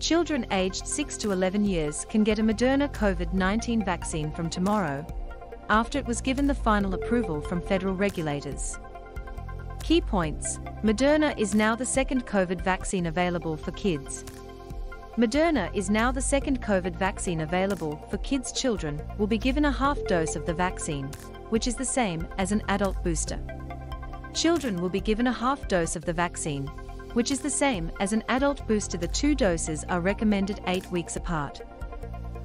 Children aged 6 to 11 years can get a Moderna COVID-19 vaccine from tomorrow, after it was given the final approval from federal regulators. Key points Moderna is now the second COVID vaccine available for kids. Moderna is now the second COVID vaccine available for kids. Children will be given a half dose of the vaccine, which is the same as an adult booster. Children will be given a half dose of the vaccine, which is the same as an adult booster. The two doses are recommended eight weeks apart.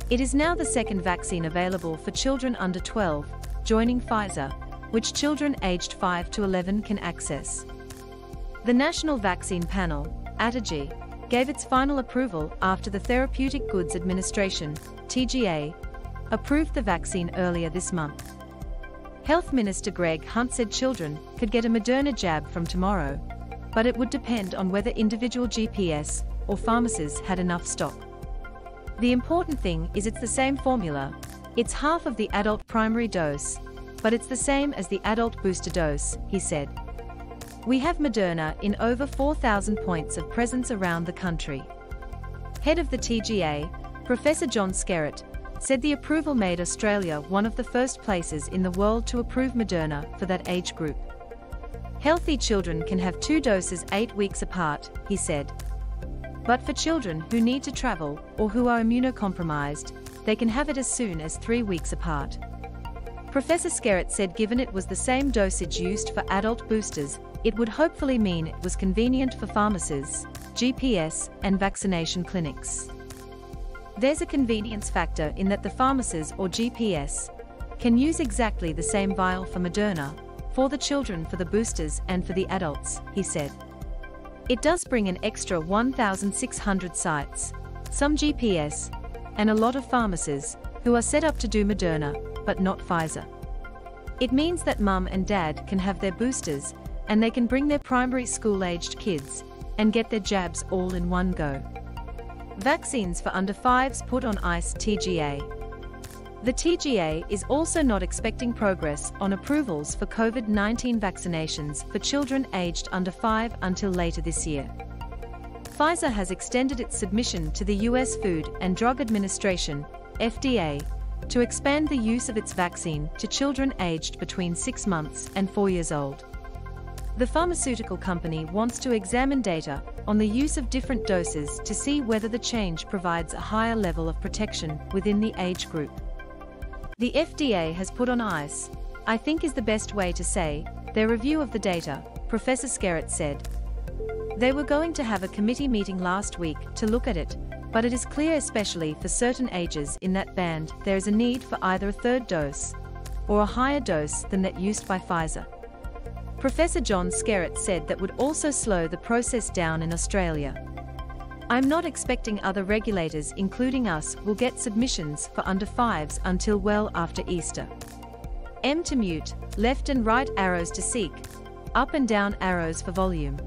It is now the second vaccine available for children under 12, joining Pfizer, which children aged 5 to 11 can access. The National Vaccine Panel, ATAGI, gave its final approval after the Therapeutic Goods Administration, TGA, approved the vaccine earlier this month. Health Minister Greg Hunt said children could get a Moderna jab from tomorrow, but it would depend on whether individual GPs or pharmacies had enough stock. The important thing is it's the same formula. It's half of the adult primary dose, but it's the same as the adult booster dose, he said. We have Moderna in over 4,000 points of presence around the country. Head of the TGA, Professor John Skerritt, said the approval made Australia one of the first places in the world to approve Moderna for that age group. Healthy children can have two doses eight weeks apart, he said. But for children who need to travel or who are immunocompromised, they can have it as soon as three weeks apart. Professor Skerritt said given it was the same dosage used for adult boosters, it would hopefully mean it was convenient for pharmacies, GPs, and vaccination clinics. There's a convenience factor in that the pharmacies or GPs can use exactly the same vial for Moderna, for the children for the boosters and for the adults, he said. It does bring an extra 1,600 sites, some GPs, and a lot of pharmacies who are set up to do Moderna, but not Pfizer. It means that mum and dad can have their boosters and they can bring their primary school aged kids and get their jabs all in one go. Vaccines for under 5s put on ice TGA. The TGA is also not expecting progress on approvals for COVID 19 vaccinations for children aged under 5 until later this year. Pfizer has extended its submission to the US Food and Drug Administration, FDA, to expand the use of its vaccine to children aged between 6 months and 4 years old. The pharmaceutical company wants to examine data on the use of different doses to see whether the change provides a higher level of protection within the age group. The FDA has put on ice, I think is the best way to say, their review of the data, Professor Skerritt said. They were going to have a committee meeting last week to look at it, but it is clear especially for certain ages in that band there is a need for either a third dose or a higher dose than that used by Pfizer. Professor John Skerritt said that would also slow the process down in Australia. I'm not expecting other regulators, including us, will get submissions for under fives until well after Easter. M to mute, left and right arrows to seek, up and down arrows for volume.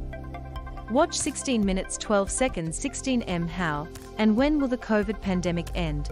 Watch 16 minutes 12 seconds 16 M How and when will the COVID pandemic end?